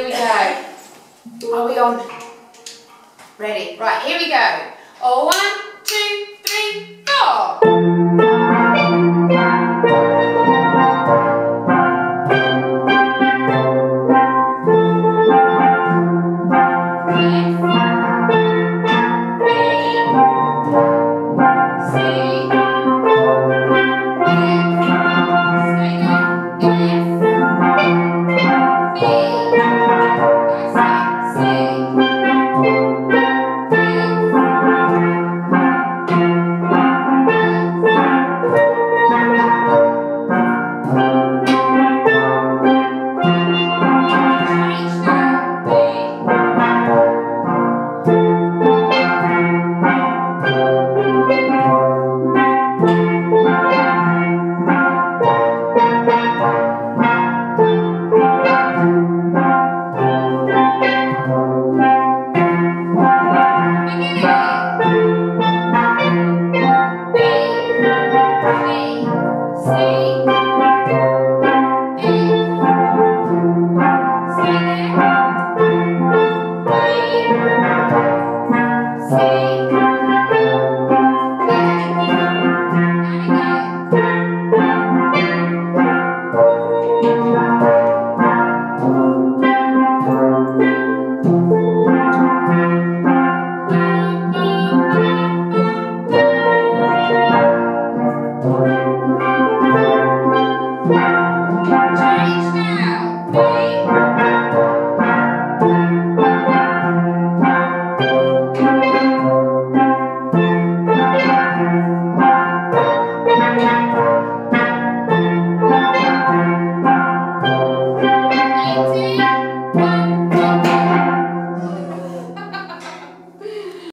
Here we go. Are we on? Ready? Right, here we go. Oh, one, two, three, four. Thank. say.